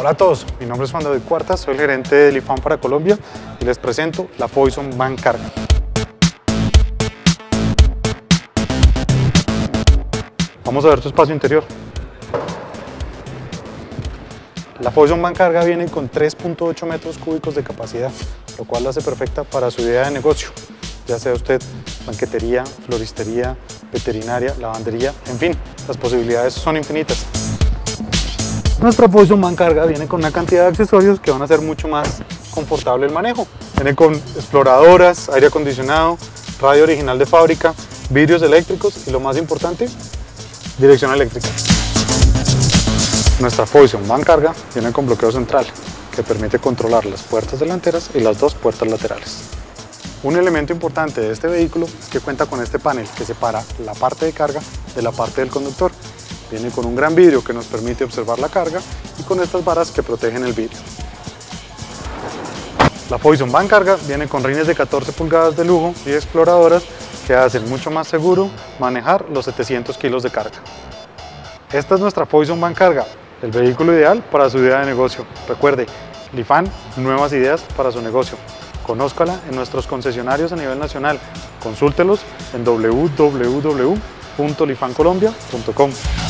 Hola a todos, mi nombre es Juan David Cuartas, soy el gerente del IFAN para Colombia y les presento la Poison Van Carga. Vamos a ver tu espacio interior. La Poison Van Carga viene con 3.8 metros cúbicos de capacidad, lo cual la hace perfecta para su idea de negocio, ya sea usted banquetería, floristería, veterinaria, lavandería, en fin, las posibilidades son infinitas. Nuestra Poison Van Carga viene con una cantidad de accesorios que van a hacer mucho más confortable el manejo. Viene con exploradoras, aire acondicionado, radio original de fábrica, vidrios eléctricos y lo más importante, dirección eléctrica. Nuestra Poison Van Carga viene con bloqueo central que permite controlar las puertas delanteras y las dos puertas laterales. Un elemento importante de este vehículo es que cuenta con este panel que separa la parte de carga de la parte del conductor Viene con un gran vidrio que nos permite observar la carga y con estas varas que protegen el vidrio. La Poison Van Carga viene con rines de 14 pulgadas de lujo y exploradoras que hacen mucho más seguro manejar los 700 kilos de carga. Esta es nuestra Poison Van Carga, el vehículo ideal para su idea de negocio. Recuerde, Lifan, nuevas ideas para su negocio. Conózcala en nuestros concesionarios a nivel nacional. Consúltelos en www.lifancolombia.com.